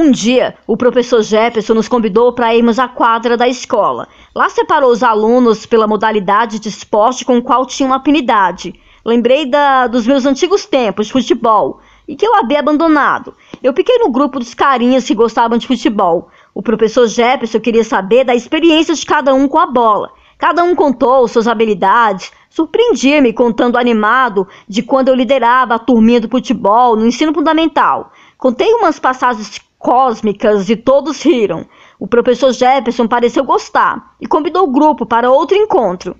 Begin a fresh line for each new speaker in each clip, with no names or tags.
Um dia, o professor Jefferson nos convidou para irmos à quadra da escola. Lá separou os alunos pela modalidade de esporte com o qual tinham afinidade. Lembrei da, dos meus antigos tempos de futebol e que eu havia abandonado. Eu fiquei no grupo dos carinhas que gostavam de futebol. O professor Jefferson queria saber da experiência de cada um com a bola. Cada um contou suas habilidades. Surpreendia-me contando animado de quando eu liderava a turminha do futebol no ensino fundamental. Contei umas passagens cósmicas e todos riram. O professor Jefferson pareceu gostar e convidou o grupo para outro encontro.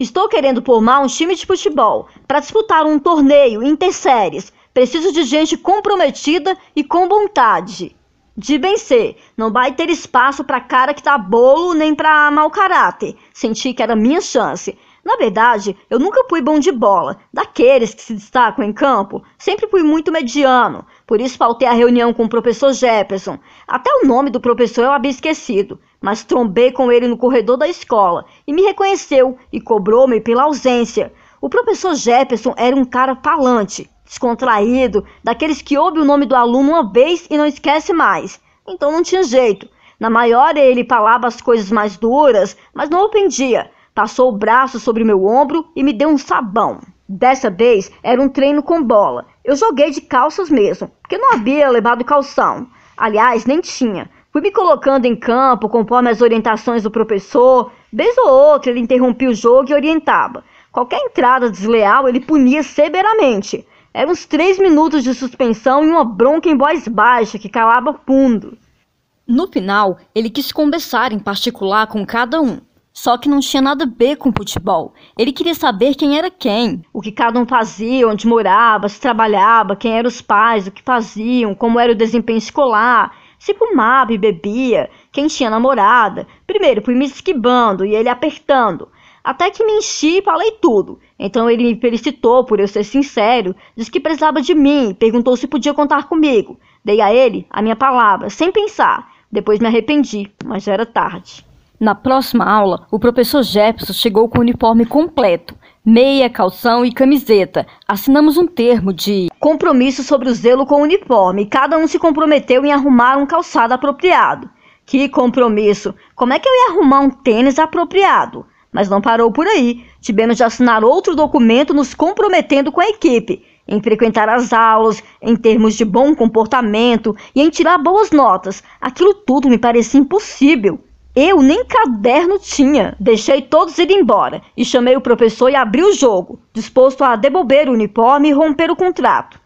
Estou querendo formar um time de futebol para disputar um torneio interséries. Preciso de gente comprometida e com vontade de vencer. Não vai ter espaço para cara que tá bolo nem para mau caráter. Senti que era minha chance. Na verdade, eu nunca fui bom de bola. Daqueles que se destacam em campo, sempre fui muito mediano. Por isso faltei a reunião com o professor Jefferson. Até o nome do professor eu havia esquecido, mas trombei com ele no corredor da escola e me reconheceu e cobrou-me pela ausência. O professor Jefferson era um cara falante, descontraído, daqueles que ouve o nome do aluno uma vez e não esquece mais. Então não tinha jeito. Na maior ele falava as coisas mais duras, mas não ofendia. Passou o braço sobre meu ombro e me deu um sabão. Dessa vez era um treino com bola. Eu joguei de calças mesmo, porque não havia levado calção. Aliás, nem tinha. Fui me colocando em campo conforme as orientações do professor. Vez ou outra ele interrompia o jogo e orientava. Qualquer entrada desleal ele punia severamente. Eram uns três minutos de suspensão e uma bronca em voz baixa que calava fundo. No final, ele quis conversar em particular com cada um. Só que não tinha nada a ver com futebol. Ele queria saber quem era quem, o que cada um fazia, onde morava, se trabalhava, quem eram os pais, o que faziam, como era o desempenho escolar, se fumava e bebia, quem tinha namorada. Primeiro fui me esquivando e ele apertando. Até que me enchi e falei tudo. Então ele me felicitou por eu ser sincero, disse que precisava de mim, perguntou se podia contar comigo. Dei a ele a minha palavra, sem pensar. Depois me arrependi, mas já era tarde. Na próxima aula, o professor Jefferson chegou com o uniforme completo, meia, calção e camiseta. Assinamos um termo de compromisso sobre o zelo com o uniforme cada um se comprometeu em arrumar um calçado apropriado. Que compromisso! Como é que eu ia arrumar um tênis apropriado? Mas não parou por aí. Tivemos de assinar outro documento nos comprometendo com a equipe, em frequentar as aulas, em termos de bom comportamento e em tirar boas notas. Aquilo tudo me parecia impossível. Eu nem caderno tinha. Deixei todos ir embora e chamei o professor e abri o jogo, disposto a devolver o uniforme e romper o contrato.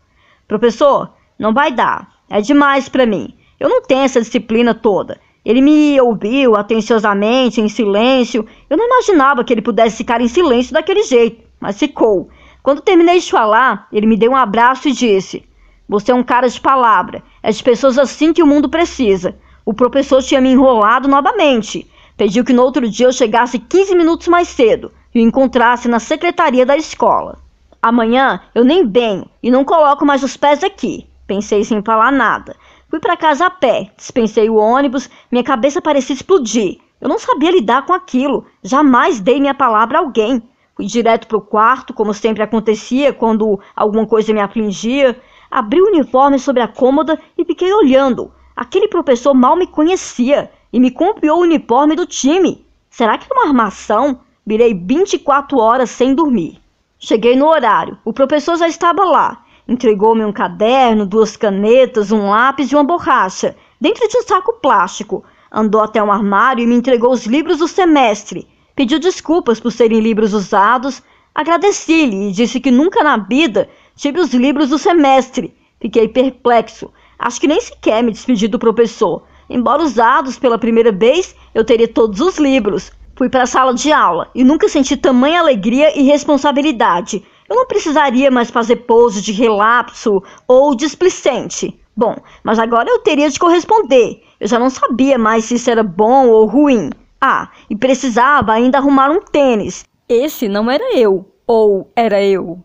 Professor, não vai dar. É demais para mim. Eu não tenho essa disciplina toda. Ele me ouviu atenciosamente, em silêncio. Eu não imaginava que ele pudesse ficar em silêncio daquele jeito, mas ficou. Quando terminei de falar, ele me deu um abraço e disse: Você é um cara de palavra. É de pessoas assim que o mundo precisa. O professor tinha me enrolado novamente. Pediu que no outro dia eu chegasse 15 minutos mais cedo e o encontrasse na secretaria da escola. Amanhã eu nem venho e não coloco mais os pés aqui. Pensei sem falar nada. Fui para casa a pé, dispensei o ônibus, minha cabeça parecia explodir. Eu não sabia lidar com aquilo, jamais dei minha palavra a alguém. Fui direto para o quarto, como sempre acontecia quando alguma coisa me afligia. Abri o uniforme sobre a cômoda e fiquei olhando. Aquele professor mal me conhecia e me confiou o uniforme do time. Será que é uma armação? Virei 24 horas sem dormir. Cheguei no horário. O professor já estava lá. Entregou-me um caderno, duas canetas, um lápis e uma borracha, dentro de um saco plástico. Andou até um armário e me entregou os livros do semestre. Pediu desculpas por serem livros usados. Agradeci-lhe e disse que nunca na vida tive os livros do semestre. Fiquei perplexo. Acho que nem sequer me despedi do professor. Embora usados pela primeira vez, eu teria todos os livros. Fui para a sala de aula e nunca senti tamanha alegria e responsabilidade. Eu não precisaria mais fazer pose de relapso ou displicente. Bom, mas agora eu teria de corresponder. Eu já não sabia mais se isso era bom ou ruim. Ah, e precisava ainda arrumar um tênis. Esse não era eu. Ou era eu?